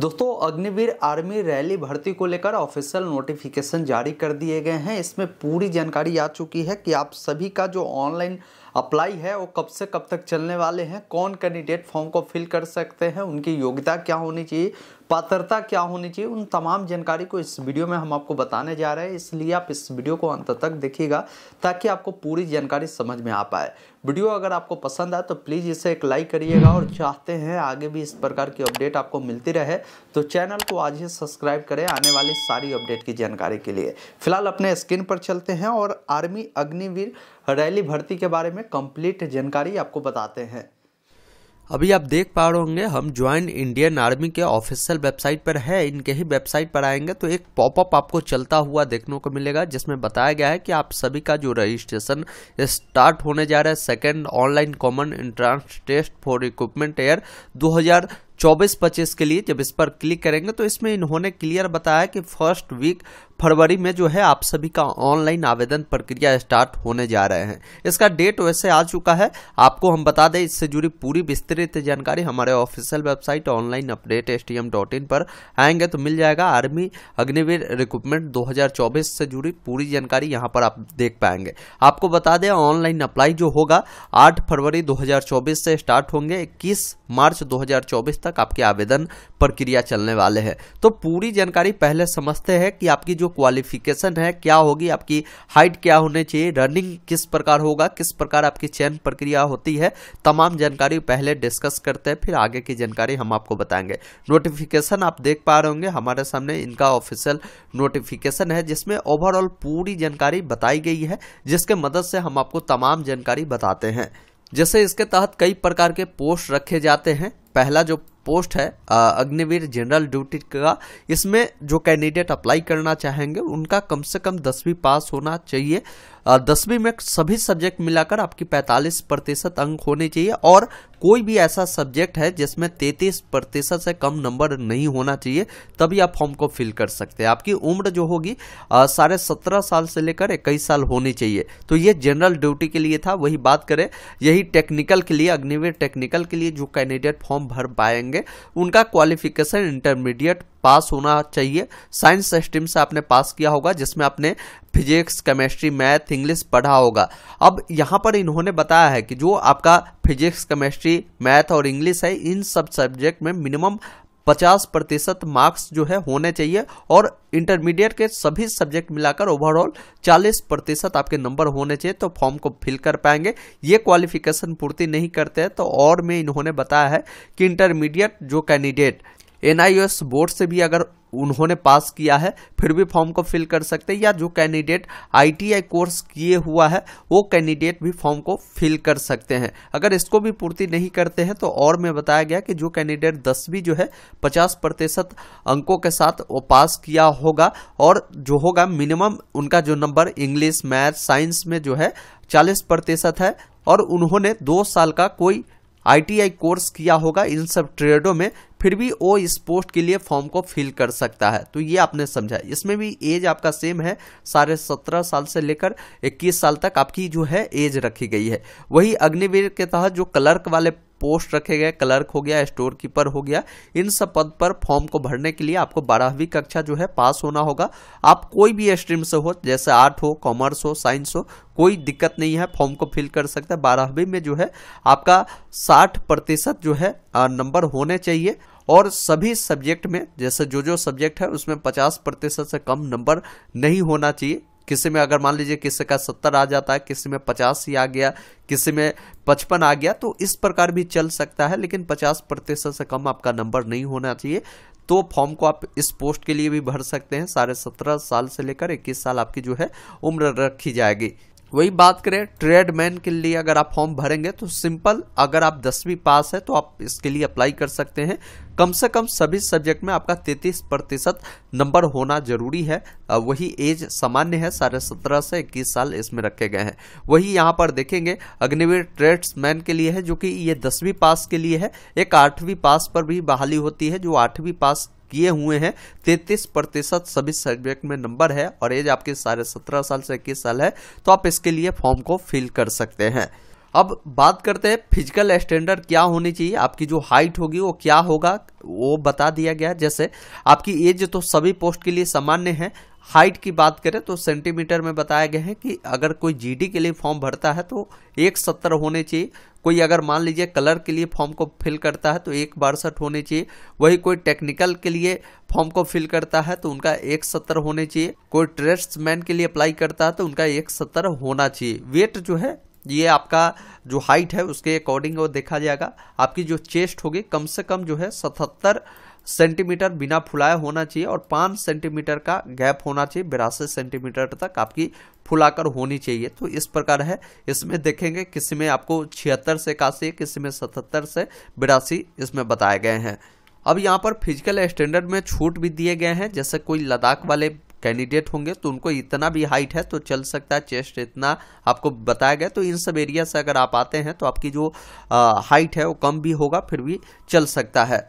दोस्तों, Agniveer army rally भर्ती को लेकर ऑफिशियल नोटिफिकेशन जारी कर दिए गए हैं। इसमें पूरी जानकारी आ चुकी है कि आप सभी का जो ऑनलाइन अप्लाई है, वो कब से कब तक चलने वाले हैं, कौन कैंडिडेट फॉर्म को फिल कर सकते हैं, उनकी योग्यता क्या होनी चाहिए, पात्रता क्या होनी चाहिए, उन तमाम जानकारी को इस वीडियो में हम आपको बताने जा रहे हैं। इसलिए आप इस वीडियो को अंत तक देखिएगा, ताकि आपको पूरी जानकारी समझ में आ पाए। वीडियो अगर आपको पसंद आए तो प्लीज़ इसे एक लाइक करिएगा और चाहते हैं आगे भी इस प्रकार की अपडेट आपको मिलती रहे तो चैनल को आज ही सब्सक्राइब करें आने वाली सारी अपडेट की जानकारी के लिए। फ़िलहाल अपने स्क्रीन पर चलते हैं और आर्मी अग्निवीर रैली भर्ती के बारे में कंप्लीट जानकारी आपको बताते हैं। अभी आप देख पा रहे होंगे, हम ज्वाइन इंडियन आर्मी के ऑफिशियल वेबसाइट पर है। इनके ही वेबसाइट पर आएँगे तो एक पॉपअप आपको चलता हुआ देखने को मिलेगा, जिसमें बताया गया है कि आप सभी का जो रजिस्ट्रेशन स्टार्ट होने जा रहा है second online common entrance test for equipment air 2024-25 के लिए जब इस पर क्लिक करेंगे तो इसमें इन्होंने क्लियर बताया कि फ़र्स्ट वीक फरवरी में जो है आप सभी का ऑनलाइन आवेदन प्रक्रिया स्टार्ट होने जा रहे हैं। इसका डेट वैसे आ चुका है। आपको हम बता दें, इससे जुड़ी पूरी विस्तृत जानकारी हमारे official website online updates पर आएँगे तो मिल जाएगा। आर्मी अग्निवीर रिक्रूटमेंट 2024 से जुड़ी पूरी जानकारी यहाँ पर आप देख पाएँगे। आपको बता दें, ऑनलाइन अप्लाई जो होगा, आठ फरवरी दो हज़ार चौबीस से स्टार्ट होंगे। इक्कीस मार्च 2024 तक आपके आवेदन प्रक्रिया चलने वाले हैं। तो पूरी जानकारी पहले समझते हैं कि आपकी जो क्वालिफिकेशन है, क्या होगी, आपकी हाइट क्या होनी चाहिए रनिंग किस प्रकार होगा, किस प्रकार आपकी चयन प्रक्रिया होती है, तमाम जानकारी पहले डिस्कस करते हैं, फिर आगे की जानकारी हम आपको बताएँगे। नोटिफिकेशन आप देख पा रहे होंगे, हमारे सामने इनका ऑफिशियल नोटिफिकेशन है, जिसमें ओवरऑल पूरी जानकारी बताई गई है, जिसके मदद से हम आपको तमाम जानकारी बताते हैं। जैसे इसके तहत कई प्रकार के पोस्ट रखे जाते हैं पहला जो पोस्ट है अग्निवीर जनरल ड्यूटी का, इसमें जो कैंडिडेट अप्लाई करना चाहेंगे, उनका कम से कम दसवीं पास होना चाहिए। दसवीं में सभी सब्जेक्ट मिलाकर आपकी 45 प्रतिशत अंक होने चाहिए और कोई भी ऐसा सब्जेक्ट है जिसमें 33 प्रतिशत से कम नंबर नहीं होना चाहिए, तभी आप फॉर्म को फिल कर सकते हैं। आपकी उम्र जो होगी साढ़े सत्रह साल से लेकर इक्कीस साल होनी चाहिए। तो ये जनरल ड्यूटी के लिए था, वही बात करें। यही टेक्निकल के लिए, अग्निवीर टेक्निकल के लिए जो कैंडिडेट फॉर्म भर पाएँगे। उनका क्वालिफिकेशन इंटरमीडिएट पास होना चाहिए। साइंस स्ट्रीम से आपने पास किया होगा, जिसमें आपने फिजिक्स केमिस्ट्री मैथ इंग्लिश पढ़ा होगा। अब यहाँ पर इन्होंने बताया है कि जो आपका फिजिक्स केमिस्ट्री मैथ और इंग्लिश है, इन सब सब्जेक्ट में मिनिमम 50 प्रतिशत मार्क्स जो है होने चाहिए और इंटरमीडिएट के सभी सब्जेक्ट मिलाकर ओवरऑल 40 प्रतिशत आपके नंबर होने चाहिए तो फॉर्म को फिल कर पाएँगे। ये क्वालिफिकेशन पूर्ति नहीं करते हैं तो और में इन्होंने बताया है कि इंटरमीडिएट जो कैंडिडेट एनआईएस बोर्ड से भी अगर उन्होंने पास किया है, फिर भी फॉर्म को फिल कर सकते हैं या जो कैंडिडेट आईटीआई कोर्स किए हुआ है, वो कैंडिडेट भी फॉर्म को फिल कर सकते हैं। अगर इसको भी पूर्ति नहीं करते हैं तो और में बताया गया कि जो कैंडिडेट दसवीं जो है, पचास प्रतिशत अंकों के साथ वो पास किया होगा और जो होगा मिनिमम उनका जो नंबर इंग्लिश, मैथ, साइंस में जो है, चालीस प्रतिशत है और उन्होंने दो साल का कोई आईटीआई कोर्स किया होगा इन सब ट्रेडों में फिर भी वो इस पोस्ट के लिए फॉर्म को फिल कर सकता है। तो ये आपने समझा। इसमें भी एज आपका सेम है। साढ़े सत्रह साल से लेकर इक्कीस साल तक आपकी जो है एज रखी गई है। वही अग्निवीर के तहत जो क्लर्क वाले पोस्ट रखे गए, क्लर्क हो गया स्टोर कीपर हो गया, इन सब पद पर फॉर्म को भरने के लिए आपको बारहवीं कक्षा जो है पास होना होगा। आप कोई भी स्ट्रीम से हो, जैसे आर्ट हो, कॉमर्स हो, साइंस हो, कोई दिक्कत नहीं है, फॉर्म को फिल कर सकते हैं। बारहवीं में जो है आपका साठ प्रतिशत जो है नंबर होने चाहिए। और सभी सब्जेक्ट में, जैसे जो जो सब्जेक्ट है, उसमें 50 प्रतिशत से कम नंबर नहीं होना चाहिए। किसी में अगर मान लीजिए किसी का सत्तर आ जाता है, किसी में पचास ही आ गया, किसी में पचपन आ गया तो इस प्रकार भी चल सकता है, लेकिन पचास प्रतिशत से कम आपका नंबर नहीं होना चाहिए। तो फॉर्म को आप इस पोस्ट के लिए भी भर सकते हैं। साढ़े सत्रह साल से लेकर इक्कीस साल आपकी जो है, उम्र रखी जाएगी। वही बात करें ट्रेडमैन के लिए अगर आप फॉर्म भरेंगे तो सिंपल, अगर आप दसवीं पास है तो आप इसके लिए अप्लाई कर सकते हैं। कम से कम सभी सब्जेक्ट में आपका 33 प्रतिशत नंबर होना ज़रूरी है। वही एज सामान्य है, साढ़े सत्रह से इक्कीस साल इसमें रखे गए हैं। वही यहाँ पर देखेंगे, अग्निवीर ट्रेड्समैन के लिए है, जो कि ये दसवीं पास के लिए है। एक आठवीं पास पर भी बहाली होती है, जो आठवीं पास किए हुए हैं। तैतीस प्रतिशत सभी सब्जेक्ट में नंबर है और एज आपके साढ़े सत्रह साल से इक्कीस साल है तो आप इसके लिए फॉर्म को फिल कर सकते हैं। अब बात करते हैं फ़िज़िकल स्टैंडर्ड क्या होनी चाहिए, आपकी जो हाइट होगी वो क्या होगा, वो बता दिया गया जैसे आपकी एज तो सभी पोस्ट के लिए सामान्य है हाइट की बात करें तो सेंटीमीटर में बताया गया है कि अगर कोई जीडी के लिए फॉर्म भरता है तो एक सत्तर होने चाहिए। कोई अगर मान लीजिए कलर के लिए फॉर्म को फिल करता है तो एक बासठ होने चाहिए। वही कोई टेक्निकल के लिए फॉर्म को फिल करता है तो उनका एक सत्तर होने चाहिए। कोई ट्रेड्समैन के लिए अप्लाई करता है तो उनका एक सत्तर होना चाहिए। वेट जो है, ये आपका जो हाइट है, उसके अकॉर्डिंग वो देखा जाएगा। आपकी जो चेस्ट होगी, कम से कम जो है सतहत्तर सेंटीमीटर बिना फुलाए होना चाहिए और पाँच सेंटीमीटर का गैप होना चाहिए बिरासी सेंटीमीटर तक आपकी फुलाकर होनी चाहिए। तो इस प्रकार है। इसमें देखेंगे किसी में आपको छिहत्तर से इक्यासी किसी में सतहत्तर से बिरासी इसमें बताए गए हैं। अब यहाँ पर फ़िज़िकल स्टैंडर्ड में छूट भी दिए गए हैं। जैसे कोई लद्दाख वाले कैंडिडेट होंगे तो उनको इतना भी हाइट है तो चल सकता है चेस्ट इतना आपको बताया गया। तो इन सब एरिया से अगर आप आते हैं तो आपकी जो आ, हाइट है वो कम भी होगा फिर भी चल सकता है।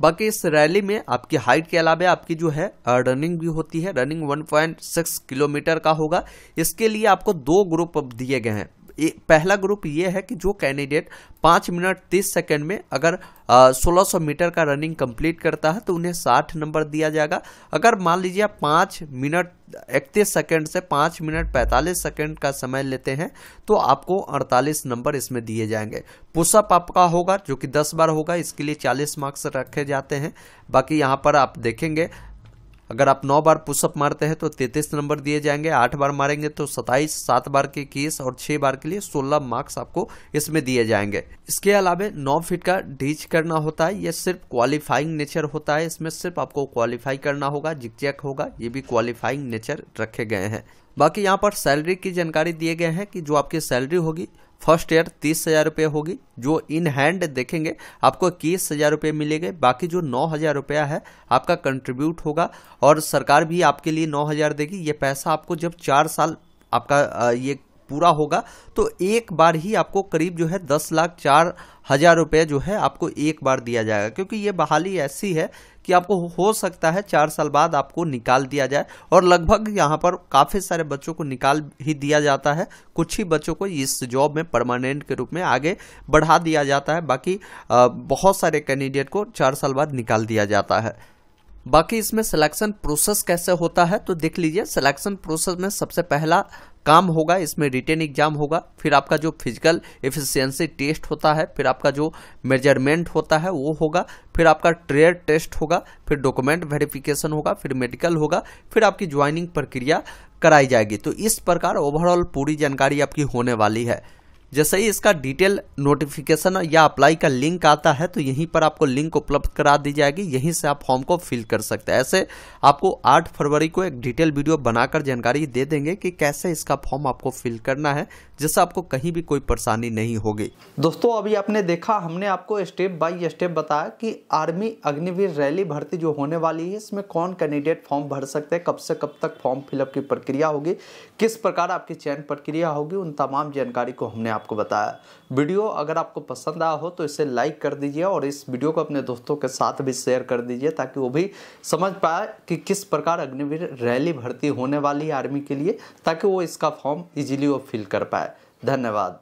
बाकी इस रैली में आपकी हाइट के अलावा आपकी जो है रनिंग भी होती है। रनिंग 1.6 किलोमीटर का होगा। इसके लिए आपको दो ग्रुप दिए गए हैं। पहला ग्रुप ये है कि जो कैंडिडेट पाँच मिनट तीस सेकंड में अगर सोलह सौ मीटर का रनिंग कंप्लीट करता है तो उन्हें साठ नंबर दिया जाएगा। अगर मान लीजिए आप पाँच मिनट इकतीस सेकंड से पाँच मिनट पैंतालीस सेकंड का समय लेते हैं तो आपको अड़तालीस नंबर इसमें दिए जाएँगे। पुशअप आपका होगा, जो कि दस बार होगा, इसके लिए चालीस मार्क्स रखे जाते हैं। बाकी यहाँ पर आप देखेंगे अगर आप नौ बार पुशअप मारते हैं तो तैतीस नंबर दिए जाएँगे, आठ बार मारेंगे तो सताइस सात बार के केस और छह बार के लिए सोलह मार्क्स आपको इसमें दिए जाएँगे। इसके अलावा नौ फीट का डीच करना होता है, यह सिर्फ़ क्वालिफाइंग नेचर होता है, इसमें सिर्फ़ आपको क्वालिफाई करना होगा जिक होगा, ये भी क्वालिफाइंग नेचर रखे गए हैं। बाकी यहाँ पर सैलरी की जानकारी दिए गए हैं कि जो आपकी सैलरी होगी फ़र्स्ट ईयर तीस हज़ार रुपये होगी, जो इन हैंड देखेंगे, आपको इक्कीस हज़ार रुपये मिलेंगे, बाकी जो नौ हज़ार रुपया है, आपका कंट्रीब्यूट होगा, और सरकार भी आपके लिए नौ हज़ार देगी। ये पैसा आपको जब चार साल आपका ये पूरा होगा तो एक बार ही आपको करीब जो है दस लाख चार हज़ार रुपये जो है आपको एक बार दिया जाएगा, क्योंकि ये बहाली ऐसी है कि आपको हो सकता है चार साल बाद आपको निकाल दिया जाए। और लगभग यहाँ पर काफ़ी सारे बच्चों को निकाल ही दिया जाता है। कुछ ही बच्चों को इस जॉब में परमानेंट के रूप में आगे बढ़ा दिया जाता है। बाकी बहुत सारे कैंडिडेट को चार साल बाद निकाल दिया जाता है। बाकी इसमें सिलेक्शन प्रोसेस कैसे होता है तो देख लीजिए। सिलेक्शन प्रोसेस में सबसे पहला काम होगा, इसमें रिटेन एग्ज़ाम होगा, फिर आपका जो फ़िज़िकल एफिशिएंसी टेस्ट होता है, फिर आपका जो मेज़रमेंट होता है, वो होगा, फिर आपका ट्रेड टेस्ट होगा, फिर डॉक्यूमेंट वेरिफिकेशन होगा, फिर मेडिकल होगा, फिर आपकी ज्वाइनिंग प्रक्रिया कराई जाएगी। तो इस प्रकार ओवरऑल पूरी जानकारी आपकी होने वाली है। जैसे ही इसका डिटेल नोटिफिकेशन या अप्लाई का लिंक आता है तो यहीं पर आपको लिंक उपलब्ध करा दी जाएगी। यहीं से आप फॉर्म को फिल कर सकते हैं। ऐसे आपको 8 फरवरी को एक डिटेल वीडियो बनाकर जानकारी दे देंगे कि कैसे इसका फॉर्म आपको फिल करना है, जिससे आपको कहीं भी कोई परेशानी नहीं होगी। दोस्तों, अभी आपने देखा, हमने आपको स्टेप बाई स्टेप बताया कि आर्मी अग्निवीर रैली भर्ती जो होने वाली है, इसमें कौन कैंडिडेट फॉर्म भर सकते हैं, कब से कब तक फॉर्म फिलअप की प्रक्रिया होगी, किस प्रकार आपकी चयन प्रक्रिया होगी, उन तमाम जानकारी को हमने आपको बताया। वीडियो अगर आपको पसंद आया हो तो इसे लाइक कर दीजिए और इस वीडियो को अपने दोस्तों के साथ भी शेयर कर दीजिए ताकि वो भी समझ पाए कि किस प्रकार अग्निवीर रैली भर्ती होने वाली आर्मी के लिए, ताकि वो इसका फॉर्म इजीली वो फिल कर पाए। धन्यवाद।